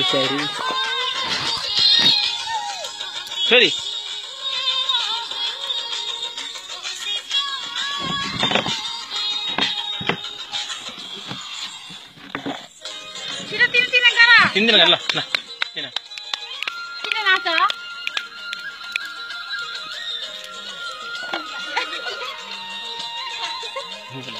बेचारी Ready? ಹಿಂದಿನ ಅಲ್ಲ ಹಿಂದಿನ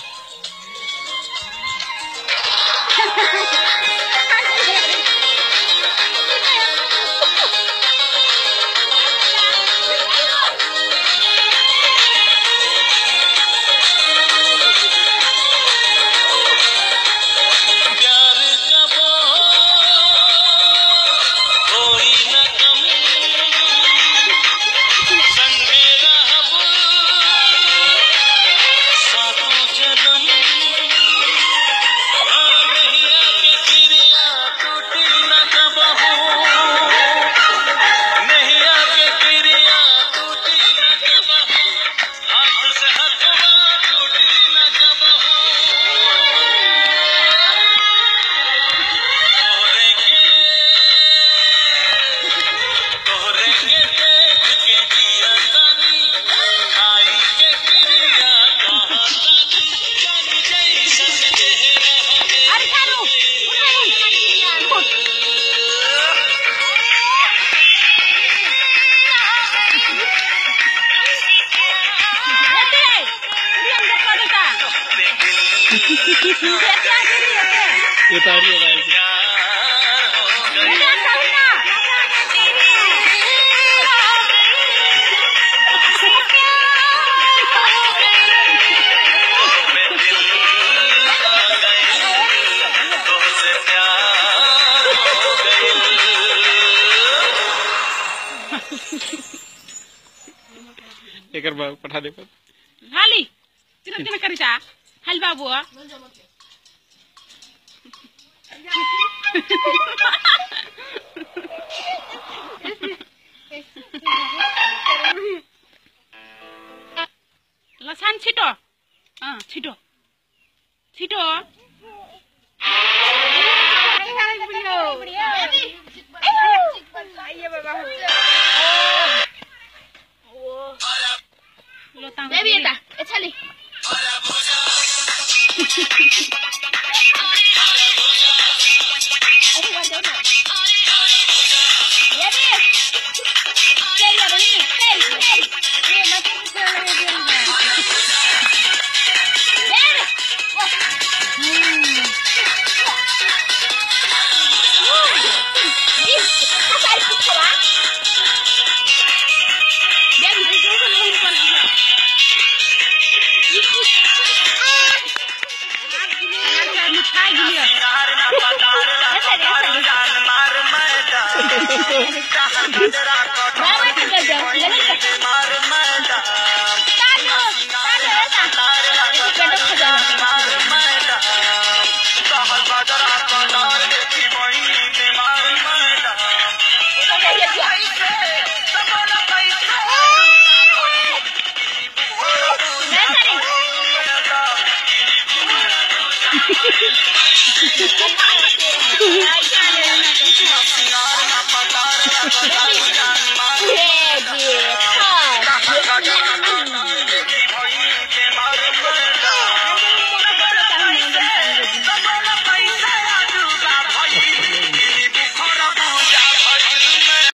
ভাই নিয়ম দেখো এটা এটা আর এটা एक बार पठा दे hali tinatime karisa hali babu lasan cido, ah ছিটো ছিটো Gracias. Ay,